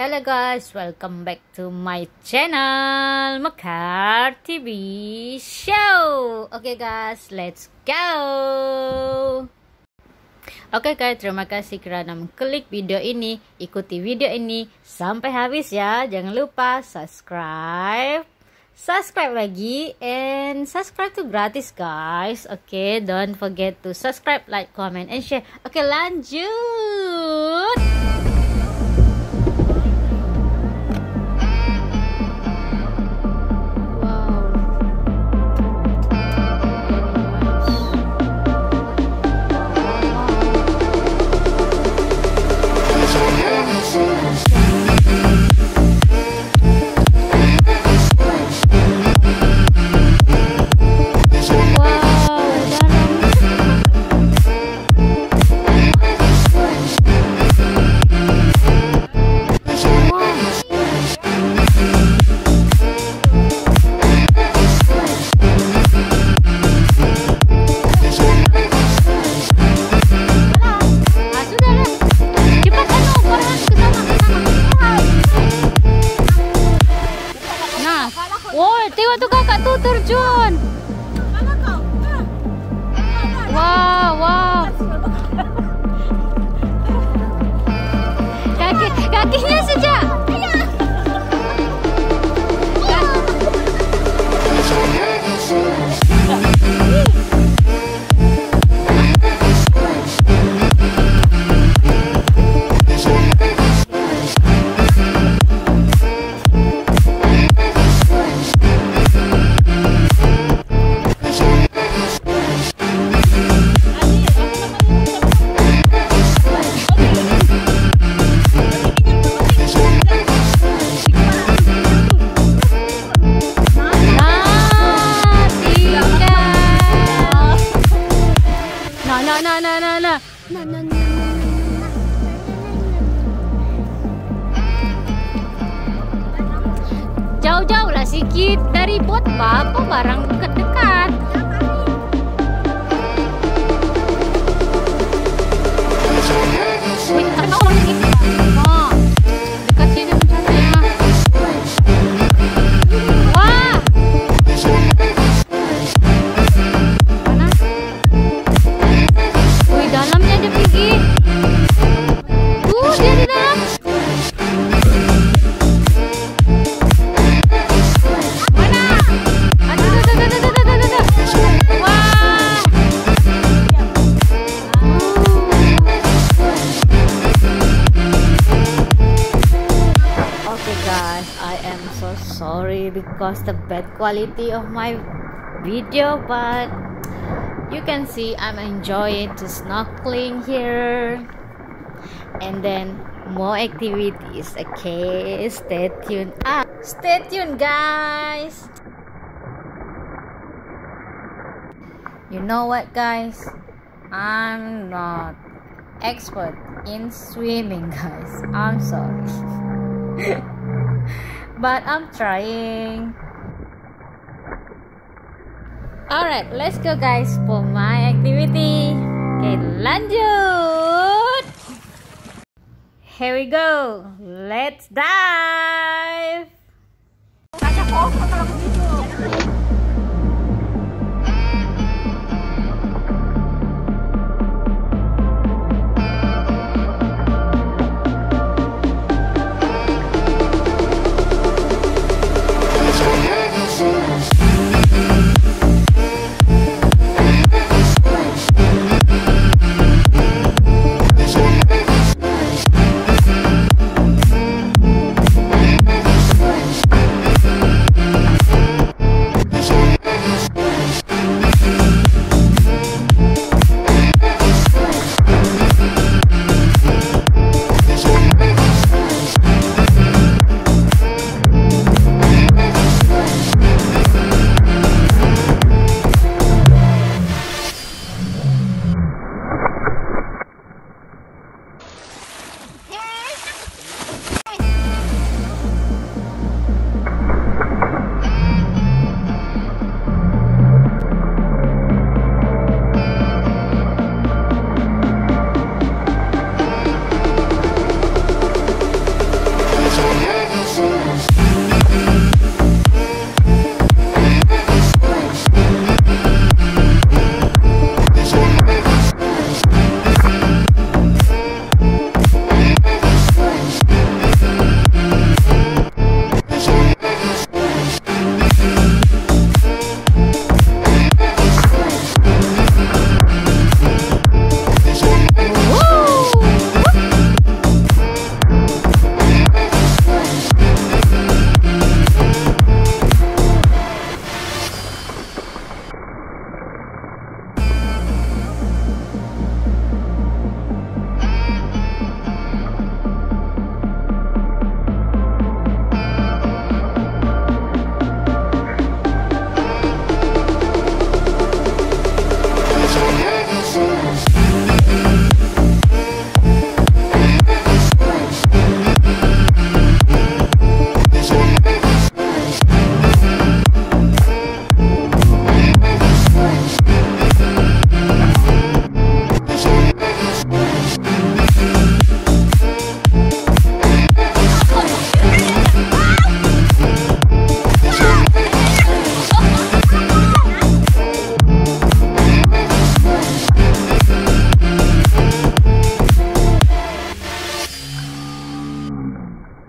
Hello guys, welcome back to my channel Mekar TV Show. Okay guys, let's go. Okay guys, terima kasih karena mengklik video ini. Ikuti video ini sampai habis ya. Jangan lupa subscribe. Subscribe lagi and subscribe tuh gratis guys. Okay, don't forget to subscribe, like, comment, and share. Okay, lanjut. tengok kakak tu terjun. Wow, wow. Kaki, kakinya sejak. sikit dari Botba pembarang kedekat. Ya, kami. Eh, tertolong ini. Because the bad quality of my video but you can see I'm enjoying snorkeling here. And then more activities. Okay stay tuned. Ah stay tuned guys. You know what guys? I'm not expert in swimming guys. I'm sorry but I'm trying. Alright, let's go guys for my activity. Okay, lanjut. Here we go. Let's dive.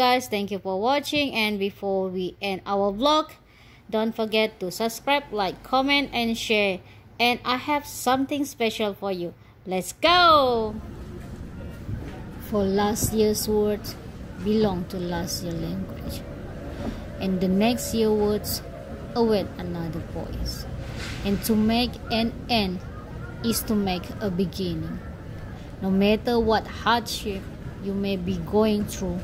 guys thank you for watching. And before we end our vlog don't forget to subscribe like comment and share. And i have something special for you. Let's go! For last year's words belong to last year language. And the next year words await another voice. And to make an end is to make a beginning. No matter what hardship you may be going through,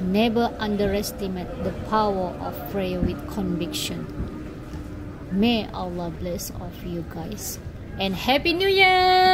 never underestimate the power of prayer with conviction. May Allah bless all of you guys. And Happy New Year!